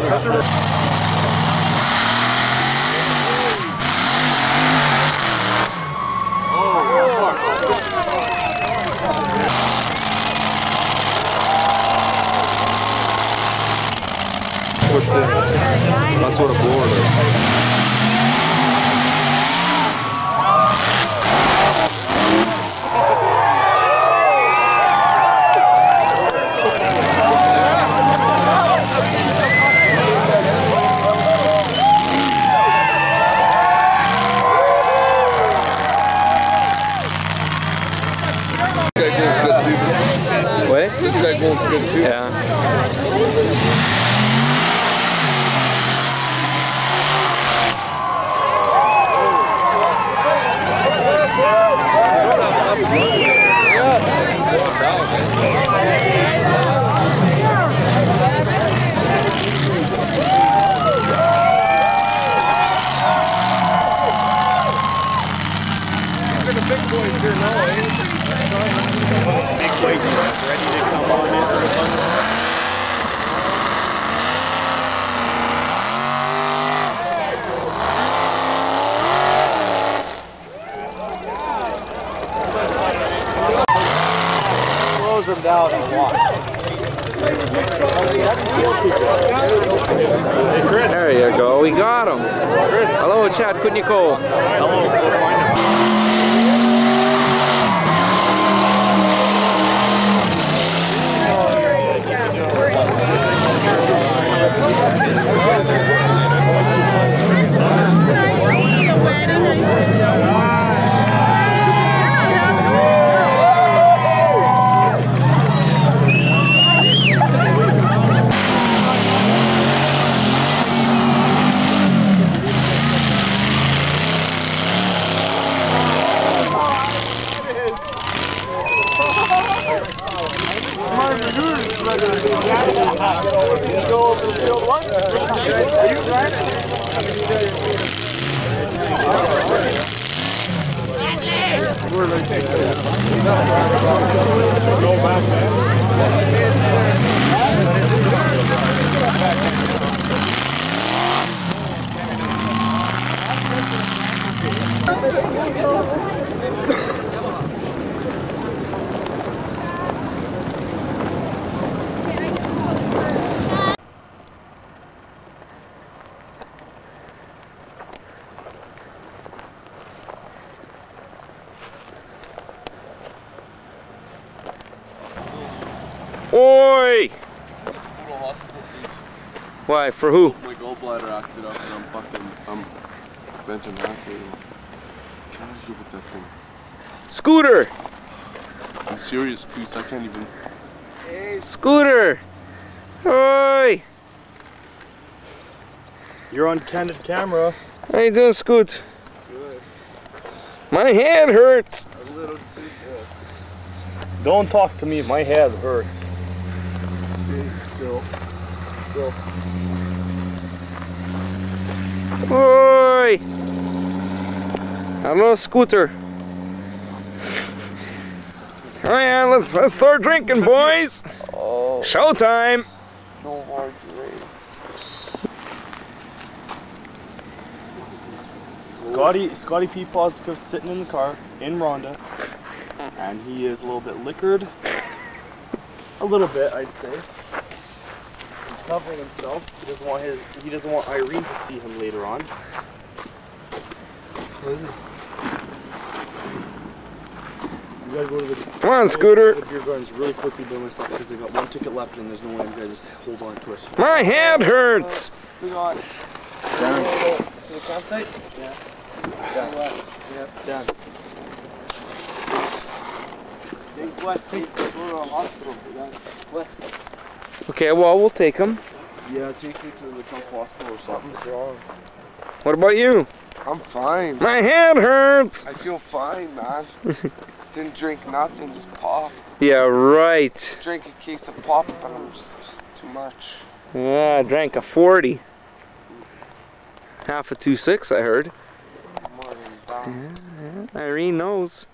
That's what a Good too. Yeah. Close them down and walk. There you go. We got him. Hello, Chad No, no, no. Oi! Let's go to hospital, please. Why? For who? Oh my gallbladder acted up and I'm fucking, I'm benching halfway. What did you do with that thing? Scooter! I'm serious, Coots. I can't even. Hey, Scooter! Oi! You're on candid camera. How you doing, Scoot? Good. My hand hurts. A little too good. Don't talk to me. My head hurts. Go. Oi! Hello, Scooter. Oh yeah, let's let's start drinking, boys. Oh. Showtime. No hard drinks. Scotty, Scotty P positive sitting in the car in Rhonda, and he is a little bit liquored. A little bit, I'd say. He's covering himself. He doesn't want his. He doesn't want Irene to see him later on. What is it? We gotta go to the. Come on, Scooter. The beer gardens really quickly by myself because they got one ticket left and there's no way I'm gonna just hold on to it. My hand hurts. We got Down. to the campsite? Yeah. Down. Yeah. Down. Think West needs to go to a hospital for that. Okay, well, we'll take him. Yeah, take me to the Trump hospital or something's wrong. What about you? I'm fine. My head hurts. I feel fine, man. Didn't drink nothing, just pop. Yeah, right. Drink a case of pop and I'm just, just too much. Yeah, I drank a 40. Half a 2.6, I heard. More than that. Irene knows.